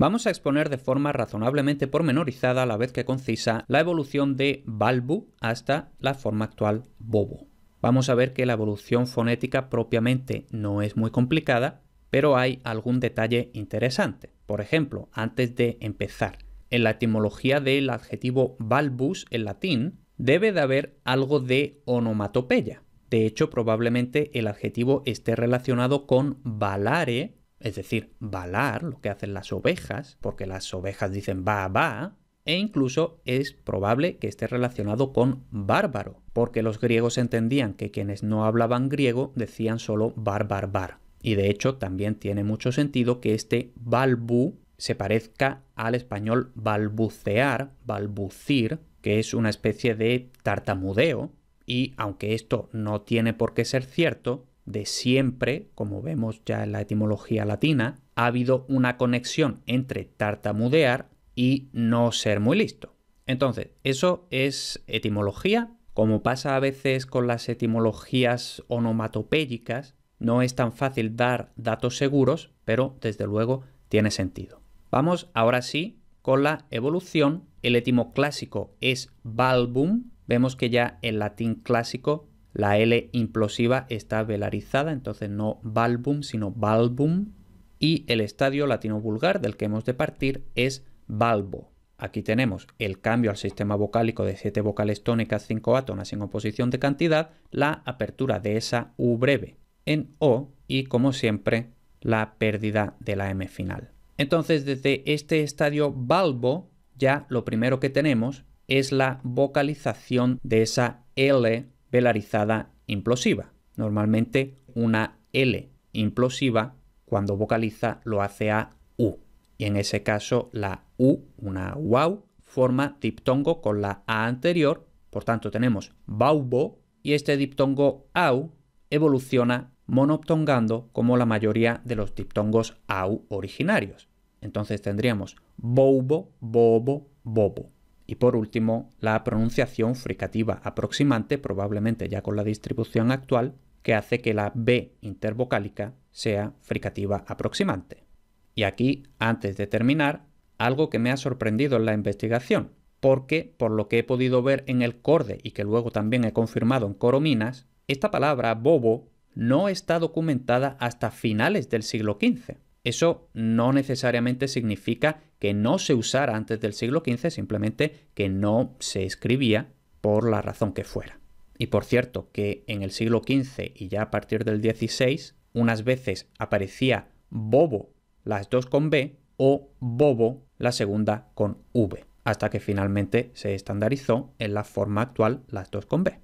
Vamos a exponer de forma razonablemente pormenorizada a la vez que concisa la evolución de balbu hasta la forma actual bobo. Vamos a ver que la evolución fonética propiamente no es muy complicada, pero hay algún detalle interesante. Por ejemplo, antes de empezar, en la etimología del adjetivo balbus en latín debe de haber algo de onomatopeya. De hecho, probablemente el adjetivo esté relacionado con balare, es decir, balar, lo que hacen las ovejas, porque las ovejas dicen va, va, e incluso es probable que esté relacionado con bárbaro, porque los griegos entendían que quienes no hablaban griego decían solo bar, bar, bar. Y de hecho también tiene mucho sentido que este balbu se parezca al español balbucear, balbucir, que es una especie de tartamudeo, y aunque esto no tiene por qué ser cierto, de siempre, como vemos ya en la etimología latina, ha habido una conexión entre tartamudear y no ser muy listo. Entonces, eso es etimología. Como pasa a veces con las etimologías onomatopéyicas, no es tan fácil dar datos seguros, pero desde luego tiene sentido. Vamos ahora sí con la evolución. El etimo clásico es balbum. Vemos que ya en latín clásico la L implosiva está velarizada, entonces no balbum, sino balbum. Y el estadio latino vulgar del que hemos de partir es balbo. Aquí tenemos el cambio al sistema vocálico de 7 vocales tónicas, 5 átonas sin oposición de cantidad, la apertura de esa U breve en O y, como siempre, la pérdida de la M final. Entonces, desde este estadio balbo, ya lo primero que tenemos es la vocalización de esa L velarizada implosiva. Normalmente una L implosiva cuando vocaliza lo hace a U. Y en ese caso la U, una wow, forma diptongo con la A anterior. Por tanto tenemos baubo y este diptongo au evoluciona monoptongando como la mayoría de los diptongos au originarios. Entonces tendríamos bobo, bobo, bobo. Y por último, la pronunciación fricativa aproximante, probablemente ya con la distribución actual, que hace que la B intervocálica sea fricativa aproximante. Y aquí, antes de terminar, algo que me ha sorprendido en la investigación, porque por lo que he podido ver en el corde y que luego también he confirmado en Corominas, esta palabra bobo no está documentada hasta finales del siglo XV. Eso no necesariamente significa que no se usara antes del siglo XV, simplemente que no se escribía por la razón que fuera. Y por cierto, que en el siglo XV y ya a partir del XVI, unas veces aparecía bobo las dos con B o bobo la segunda con V, hasta que finalmente se estandarizó en la forma actual las dos con B.